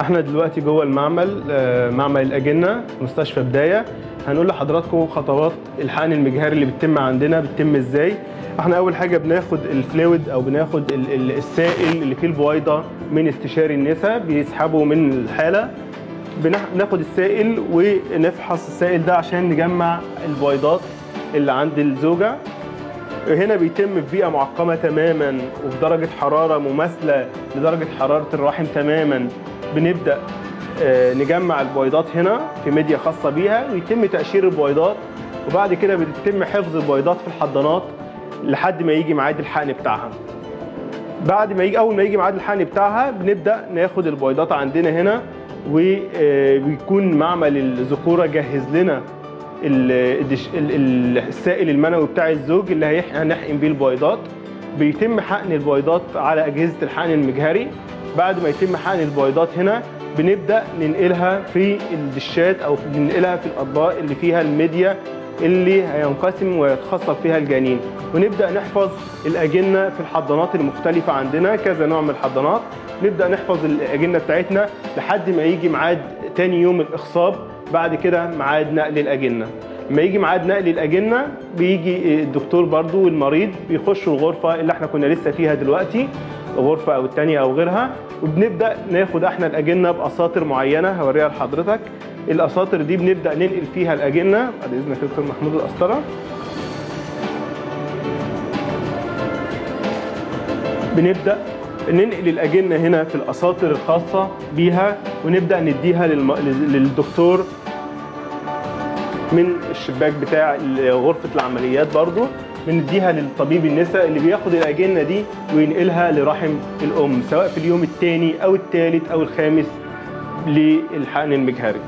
إحنا دلوقتي جوه المعمل آه، معمل الأجنة مستشفى بداية. هنقول لحضراتكم خطوات الحقن المجهري اللي بتتم عندنا بتتم إزاي. إحنا أول حاجة بناخد الفلويد أو بناخد ال- ال- السائل اللي فيه البويضة من استشاري النساء بيسحبه من الحالة. بناخد السائل ونفحص السائل ده عشان نجمع البويضات اللي عند الزوجة. هنا بيتم في بيئة معقمة تماما وفي درجة حرارة مماثلة لدرجة حرارة الرحم تماما. بنبدأ آه، نجمع البويضات هنا في ميديا خاصة بيها ويتم تقشير البويضات. وبعد كده بيتم حفظ البويضات في الحضانات لحد ما يجي ميعاد الحقن بتاعها. بعد ما يجي أول ما يجي ميعاد الحقن بتاعها بنبدأ ناخد البويضات عندنا هنا وبيكون معمل الذكورة جهز لنا السائل المنوي بتاع الزوج اللي هنحقن بيه البويضات بيتم حقن البويضات على أجهزة الحقن المجهري. بعد ما يتم حقن البويضات هنا بنبدأ ننقلها في الدشات أو ننقلها في الأطباق اللي فيها الميديا اللي هينقسم ويتخصص فيها الجنين. ونبدأ نحفظ الأجنة في الحضانات المختلفة عندنا كذا نوع من الحضانات. نبدأ نحفظ الأجنة بتاعتنا لحد ما يجي ميعاد تاني يوم الاخصاب بعد كده ميعاد نقل الأجنة. لما يجي ميعاد نقل الأجنة بيجي الدكتور برضو والمريض بيخشوا الغرفة اللي إحنا كنا لسه فيها دلوقتي غرفة أو الثانية أو غيرها وبنبدأ ناخد إحنا الأجنة باساطر معينة. هوريها لحضرتك. الاساطر دي بنبدأ ننقل فيها الأجنة. بعد اذنك دكتور محمود القسطره بنبدأ ننقل الأجنة هنا في الاساطر الخاصة بيها ونبدأ نديها للم... للدكتور من الشباك بتاع غرفة العمليات برضو. بنديها للطبيب النساء اللي بياخد الأجنة دي وينقلها لرحم الأم سواء في اليوم الثاني أو الثالث أو الخامس للحقن المجهري.